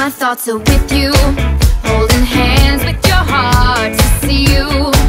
My thoughts are with you. Holding hands with your heart to see you.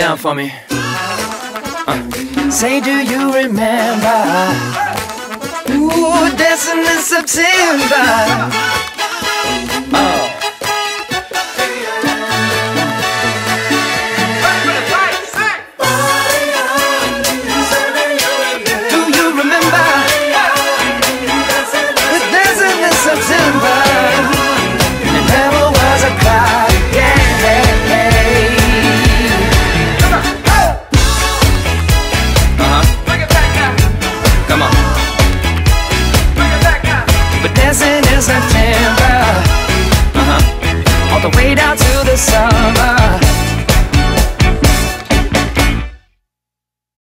down for me. Uh. Say, do you remember? Ooh, dancing in September.